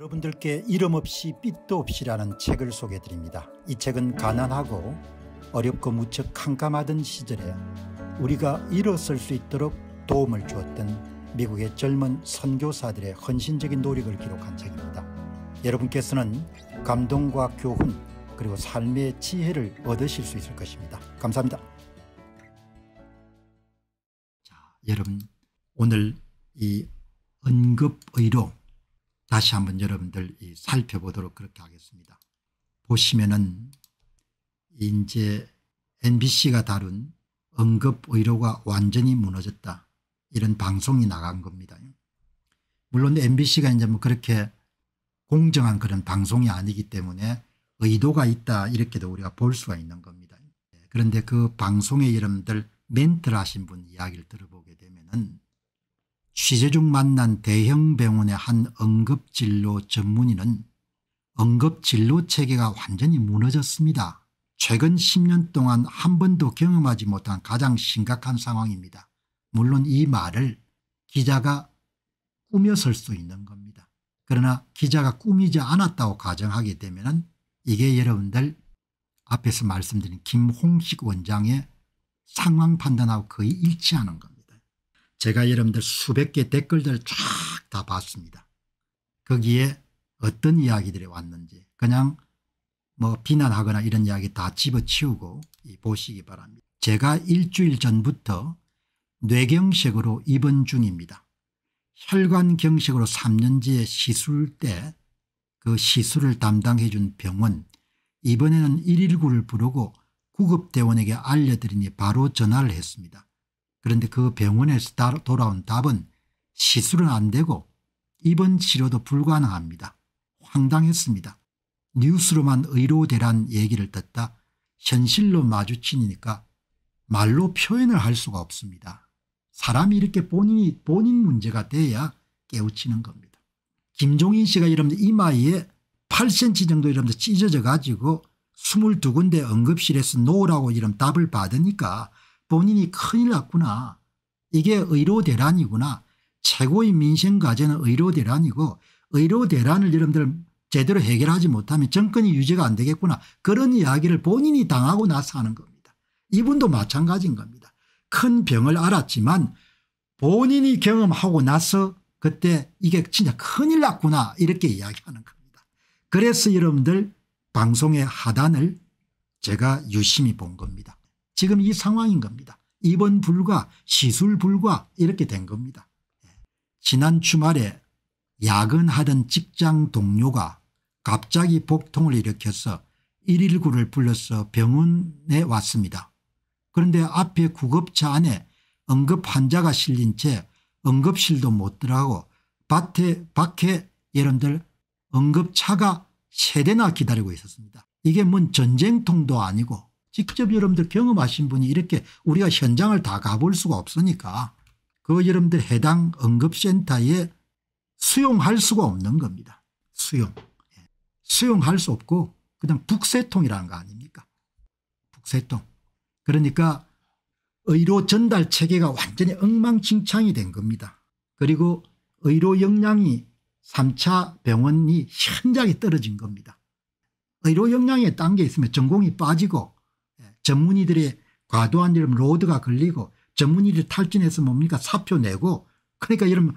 여러분들께 이름 없이 빛도 없이라는 책을 소개해 드립니다. 이 책은 가난하고 어렵고 무척 캄캄하던 시절에 우리가 일어설 수 있도록 도움을 주었던 미국의 젊은 선교사들의 헌신적인 노력을 기록한 책입니다. 여러분께서는 감동과 교훈 그리고 삶의 지혜를 얻으실 수 있을 것입니다. 감사합니다. 자, 여러분 오늘 이 언급의로 다시 한번 여러분들 살펴보도록 그렇게 하겠습니다. 보시면은 이제 NBC가 다룬 언급 의료가 완전히 무너졌다. 이런 방송이 나간 겁니다. 물론 MBC가 이제 뭐 그렇게 공정한 그런 방송이 아니기 때문에 의도가 있다 이렇게도 우리가 볼 수가 있는 겁니다. 그런데 그 방송에 여러분들 멘트를 하신 분 이야기를 들어보게 되면은 취재 중 만난 대형 병원의 한 응급진료 전문의는 응급진료 체계가 완전히 무너졌습니다. 최근 10년 동안 한 번도 경험하지 못한 가장 심각한 상황입니다. 물론 이 말을 기자가 꾸며설 수 있는 겁니다. 그러나 기자가 꾸미지 않았다고 가정하게 되면 이게 여러분들 앞에서 말씀드린 김홍식 원장의 상황 판단하고 거의 일치하는 겁니다. 제가 여러분들 수백 개 댓글들 쫙다 봤습니다. 거기에 어떤 이야기들이 왔는지 그냥 뭐 비난하거나 이런 이야기 다 집어치우고 보시기 바랍니다. 제가 일주일 전부터 뇌경색으로 입원 중입니다. 혈관경색으로 3년째 시술 때 그 시술을 담당해 준 병원 이번에는 119를 부르고 구급대원에게 알려드리니 바로 전화를 했습니다. 그런데 그 병원에서 돌아온 답은 시술은 안 되고 입원 치료도 불가능합니다. 황당했습니다. 뉴스로만 의료대란 얘기를 듣다 현실로 마주치니까 말로 표현을 할 수가 없습니다. 사람이 이렇게 본인이 본인 문제가 돼야 깨우치는 겁니다. 김종인 씨가 여러분들 이마에 8cm 정도 여러분들 찢어져 가지고 22군데 응급실에서 놓으라고 이런 답을 받으니까 본인이 큰일 났구나. 이게 의료 대란이구나. 최고의 민생 과제는 의료 대란이고 의료 대란을 여러분들 제대로 해결하지 못하면 정권이 유지가 안 되겠구나. 그런 이야기를 본인이 당하고 나서 하는 겁니다. 이분도 마찬가지인 겁니다. 큰 병을 알았지만 본인이 경험하고 나서 그때 이게 진짜 큰일 났구나 이렇게 이야기하는 겁니다. 그래서 여러분들 방송의 하단을 제가 유심히 본 겁니다. 지금 이 상황인 겁니다. 입원 불가 시술 불가 이렇게 된 겁니다. 지난 주말에 야근하던 직장 동료가 갑자기 복통을 일으켜서 119를 불러서 병원에 왔습니다. 그런데 앞에 구급차 안에 응급 환자가 실린 채 응급실도 못 들어가고 밭에 밖에 여러분들 응급차가 세 대나 기다리고 있었습니다. 이게 뭔 전쟁통도 아니고 직접 여러분들 경험하신 분이 이렇게 우리가 현장을 다 가볼 수가 없으니까 그 여러분들 해당 응급센터에 수용할 수가 없는 겁니다. 수용. 예. 수용할 수 없고 그냥 북새통이라는 거 아닙니까 북새통. 그러니까 의료 전달 체계가 완전히 엉망진창이 된 겁니다. 그리고 의료 역량이 3차 병원이 현장에 떨어진 겁니다. 의료 역량에 딴 게 있으면 전공이 빠지고 전문의들의 과도한 이런 로드가 걸리고 전문의들 탈진해서 뭡니까 사표 내고 그러니까 이런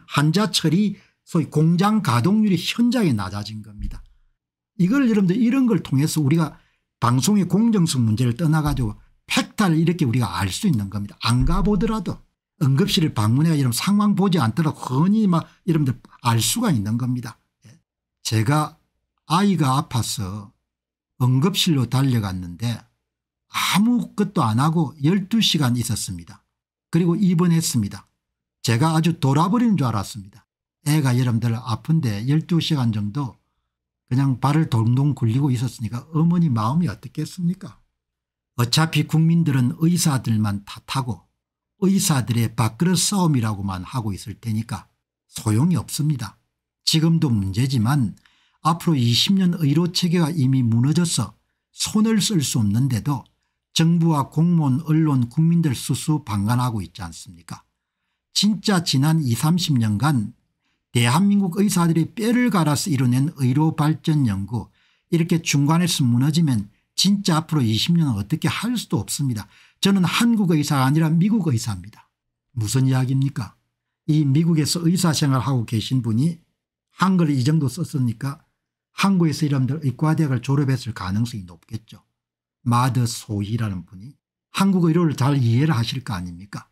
처리 소위 공장 가동률이 현장에 낮아진 겁니다. 이걸 여러분들 이런 걸 통해서 우리가 방송의 공정성 문제를 떠나가지고 팩탈 이렇게 우리가 알 수 있는 겁니다. 안 가보더라도 응급실을 방문해 이런 상황 보지 않더라도 흔히 막 여러분들 알 수가 있는 겁니다. 예. 제가 아이가 아파서 응급실로 달려갔는데 아무것도 안 하고 12시간 있었습니다. 그리고 입원했습니다. 제가 아주 돌아버리는 줄 알았습니다. 애가 여러분들 아픈데 12시간 정도 그냥 발을 동동 굴리고 있었으니까 어머니 마음이 어떻겠습니까 어차피 국민들은 의사들만 탓하고 의사들의 밥그릇 싸움이라고만 하고 있을 테니까 소용이 없습니다. 지금도 문제지만 앞으로 20년 의료체계가 이미 무너져서 손을 쓸 수 없는데도 정부와 공무원 언론 국민들 수수 방관하고 있지 않습니까 진짜 지난 20, 30년간 대한민국 의사들이 뼈를 갈아서 이뤄낸 의료발전연구 이렇게 중간에서 무너지면 진짜 앞으로 20년은 어떻게 할 수도 없습니다. 저는 한국 의사가 아니라 미국 의사입니다. 무슨 이야기입니까 이 미국에서 의사생활하고 계신 분이 한글을 이 정도 썼으니까 한국에서 이름들 의과대학을 졸업했을 가능성이 높겠죠. 마더 소희라는 분이 한국 의료를 잘 이해를 하실 거 아닙니까?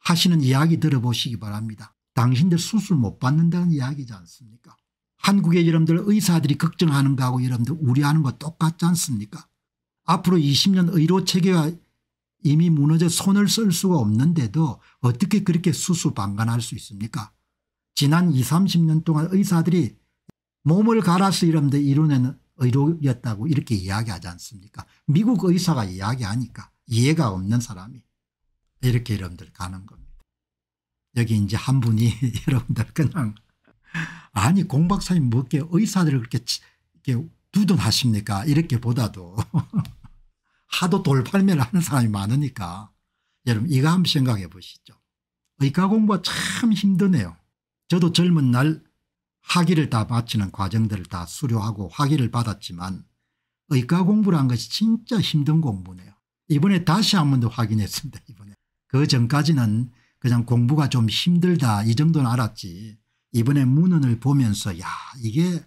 하시는 이야기 들어보시기 바랍니다. 당신들 수술 못 받는다는 이야기지 않습니까? 한국의 여러분들 의사들이 걱정하는 거하고 여러분들 우려하는 거 똑같지 않습니까? 앞으로 20년 의료체계가 이미 무너져 손을 쓸 수가 없는데도 어떻게 그렇게 수수방관할 수 있습니까? 지난 20, 30년 동안 의사들이 몸을 갈아서 여러분들 이루는 의료였다고 이렇게 이야기하지 않습니까 미국 의사가 이야기하니까 이해가 없는 사람이 이렇게 여러분들 가는 겁니다. 여기 이제 한 분이 여러분들 그냥 아니 공 박사님 뭐게 의사들을 그렇게 이렇게 두둔하십니까 이렇게 보다도 하도 돌팔매를 하는 사람이 많으니까 여러분 이거 한번 생각해 보시죠. 의과 공부가 참 힘드네요. 저도 젊은 날 학위를 다 마치는 과정들을 다 수료하고 학위를 받았지만 의과 공부란 것이 진짜 힘든 공부네요. 이번에 다시 한 번 더 확인했습니다. 이번에 그 전까지는 그냥 공부가 좀 힘들다 이 정도는 알았지 이번에 문헌을 보면서 야 이게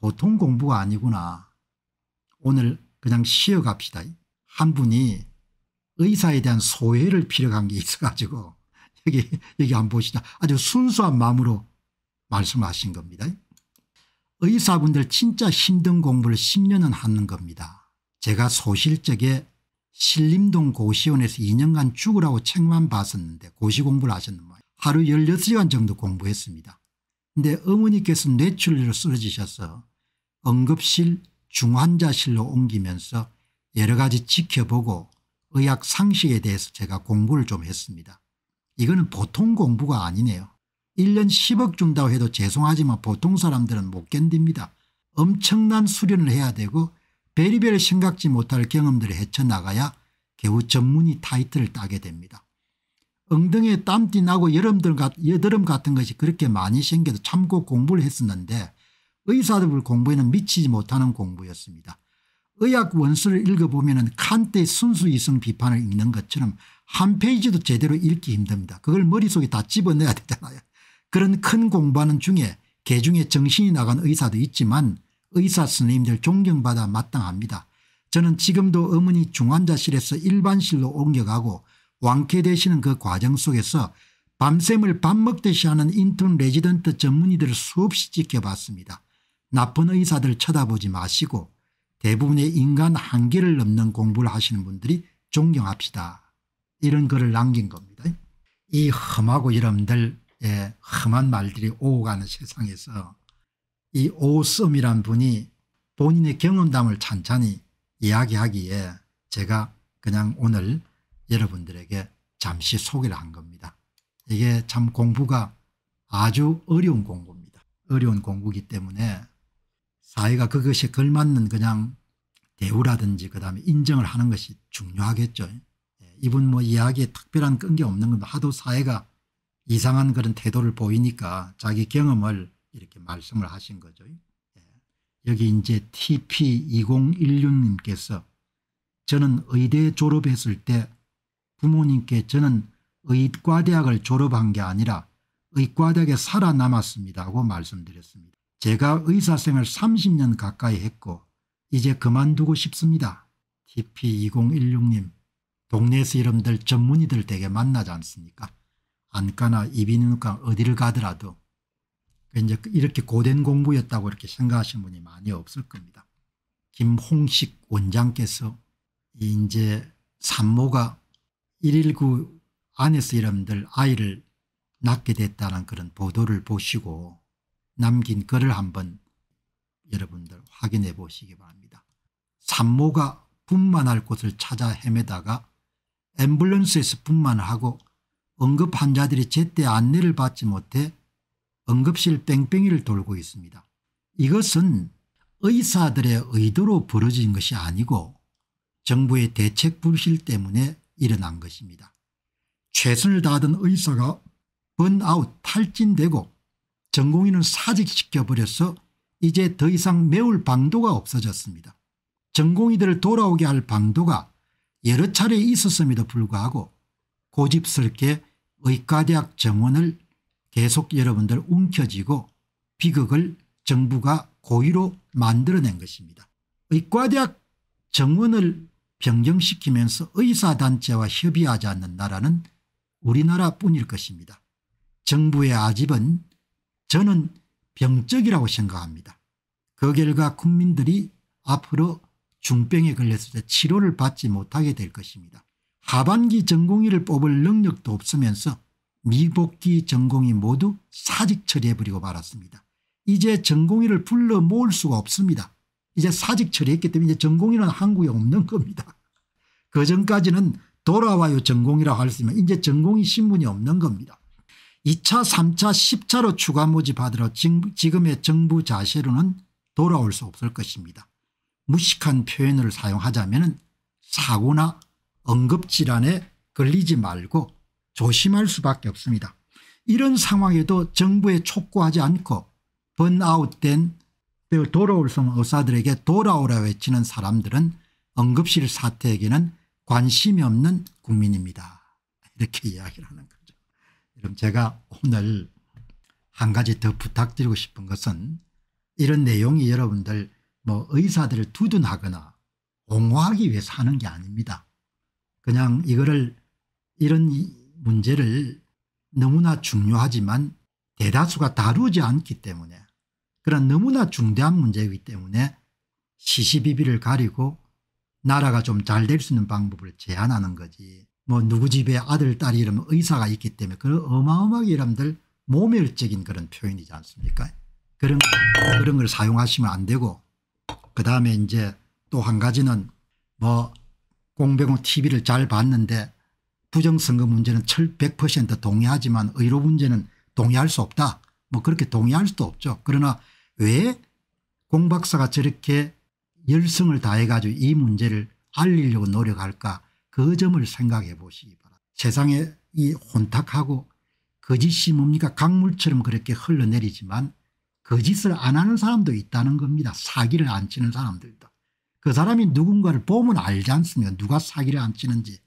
보통 공부가 아니구나. 오늘 그냥 쉬어갑시다. 한 분이 의사에 대한 소외를 필요한 게 있어가지고 여기 여기 한번 보시다. 아주 순수한 마음으로 말씀하신 겁니다. 의사분들 진짜 힘든 공부를 10년은 하는 겁니다. 제가 소실적에 신림동 고시원에서 2년간 죽으라고 책만 봤었는데 고시 공부를 하셨는 모양 하루 16시간 정도 공부했습니다. 근데 어머니께서 뇌출혈로 쓰러지셔서 응급실 중환자실로 옮기면서 여러 가지 지켜보고 의학 상식에 대해서 제가 공부를 좀 했습니다. 이거는 보통 공부가 아니네요. 1년 10억 준다고 해도 죄송하지만 보통 사람들은 못 견딥니다. 엄청난 수련을 해야 되고 베리베리 생각지 못할 경험들을 헤쳐나가야 겨우 전문의 타이틀을 따게 됩니다. 엉덩이에 땀띠 나고 여름들, 여드름 같은 것이 그렇게 많이 생겨도 참고 공부를 했었는데 의사들 공부에는 미치지 못하는 공부였습니다. 의학 원서를 읽어보면 칸트의 순수 이성 비판을 읽는 것처럼 한 페이지도 제대로 읽기 힘듭니다. 그걸 머릿속에 다 집어넣어야 되잖아요. 그런 큰 공부하는 중에 개중에 정신이 나간 의사도 있지만 의사 선생님들 존경받아 마땅합니다. 저는 지금도 어머니 중환자실에서 일반실로 옮겨가고 완쾌되시는 그 과정 속에서 밤샘을 밥 먹듯이 하는 인턴 레지던트 전문의들을 수없이 지켜봤습니다. 나쁜 의사들 쳐다보지 마시고 대부분의 인간 한계를 넘는 공부를 하시는 분들이 존경합시다. 이런 글을 남긴 겁니다. 이 험하고 여러분들 예, 험한 말들이 오고 가는 세상에서 이 Awesome이란 분이 본인의 경험담을 찬찬히 이야기하기에 제가 그냥 오늘 여러분들에게 잠시 소개를 한 겁니다. 이게 참 공부가 아주 어려운 공부입니다. 어려운 공부이기 때문에 사회가 그것에 걸맞는 그냥 대우라든지 그다음에 인정을 하는 것이 중요하겠죠. 예, 이분 뭐 이야기에 특별한 끈기 없는 건 하도 사회가 이상한 그런 태도를 보이니까 자기 경험을 이렇게 말씀을 하신 거죠. 예. 여기 이제 TP2016님께서 저는 의대 졸업했을 때 부모님께 저는 의과대학을 졸업한 게 아니라 의과대학에 살아남았습니다 하고 말씀드렸습니다. 제가 의사생활 30년 가까이 했고 이제 그만두고 싶습니다. TP2016님 동네에서 이름들 전문의들 되게 만나지 않습니까 안과나 이비인후과 어디를 가더라도 이제 이렇게 고된 공부였다고 이렇게 생각하시는 분이 많이 없을 겁니다. 김홍식 원장께서 이제 산모가 119 안에서 여러분들 아이를 낳게 됐다는 그런 보도를 보시고 남긴 글을 한번 여러분들 확인해 보시기 바랍니다. 산모가 분만할 곳을 찾아 헤매다가 앰뷸런스에서 분만을 하고 응급 환자들이 제때 안내를 받지 못해 응급실 뺑뺑이를 돌고 있습니다. 이것은 의사들의 의도로 벌어진 것이 아니고 정부의 대책 불실 때문에 일어난 것입니다. 최선을 다하던 의사가 번아웃 탈진되고 전공인은 사직시켜버려서 이제 더 이상 메울 방도가 없어졌습니다. 전공의들을 돌아오게 할 방도가 여러 차례 있었음에도 불구하고 고집스럽게 의과대학 정원을 계속 여러분들 움켜쥐고 비극을 정부가 고의로 만들어낸 것입니다. 의과대학 정원을 변경시키면서 의사단체와 협의하지 않는 나라는 우리나라뿐일 것입니다. 정부의 아집은 저는 병적이라고 생각합니다. 그 결과 국민들이 앞으로 중병에 걸렸을 때 치료를 받지 못하게 될 것입니다. 하반기 전공의를 뽑을 능력도 없으면서 미복귀 전공이 모두 사직 처리해버리고 말았습니다. 이제 전공의를 불러 모을 수가 없습니다. 이제 사직 처리했기 때문에 이제 전공의는 한국에 없는 겁니다. 그 전까지는 돌아와요 전공이라고 할 수 있으면 이제 전공의 신분이 없는 겁니다. 2차 3차 10차로 추가 모집하더라도 지금의 정부 자세로는 돌아올 수 없을 것입니다. 무식한 표현을 사용하자면 사고나 응급질환에 걸리지 말고 조심할 수밖에 없습니다. 이런 상황에도 정부에 촉구하지 않고 번아웃된 돌아올 수 없는 의사들에게 돌아오라 외치는 사람들은 응급실 사태에게는 관심이 없는 국민입니다. 이렇게 이야기를 하는 거죠. 그럼 제가 오늘 한 가지 더 부탁드리고 싶은 것은 이런 내용이 여러분들 뭐 의사들을 두둔하거나 옹호하기 위해서 하는 게 아닙니다. 그냥 이거를 이런 문제를 너무나 중요하지만 대다수가 다루지 않기 때문에 그런 너무나 중대한 문제이기 때문에 시시비비를 가리고 나라가 좀 잘 될 수 있는 방법을 제안하는 거지. 뭐 누구 집에 아들 딸이 이러면 의사가 있기 때문에 그런 어마어마하게 여러분들 모멸적인 그런 표현이지 않습니까? 그런 그런 걸 사용하시면 안 되고 그 다음에 이제 또 한 가지는 뭐 공병호 tv를 잘 봤는데 부정선거 문제는 100% 동의하지만 의료 문제는 동의할 수 없다 뭐 그렇게 동의할 수도 없죠 그러나 왜 공 박사가 저렇게 열성을 다해 가지고 이 문제를 알리려고 노력할까 그 점을 생각해 보시기 바랍니다. 세상에 이 혼탁하고 거짓이 뭡니까 강물처럼 그렇게 흘러내리지만 거짓을 안 하는 사람도 있다는 겁니다. 사기를 안 치는 사람들도. 그 사람이 누군가를 보면 알지 않습니까 누가 사기를 안 치는지.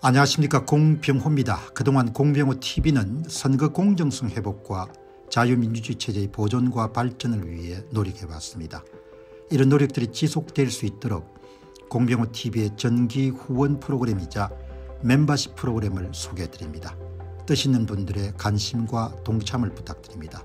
안녕하십니까 공병호입니다. 그동안 공병호 tv는 선거 공정성 회복과 자유민주주의 체제의 보존과 발전을 위해 노력해왔습니다. 이런 노력들이 지속될 수 있도록 공병호TV의 전기 후원 프로그램이자 멤버십 프로그램을 소개해드립니다. 뜻 있는 분들의 관심과 동참을 부탁드립니다.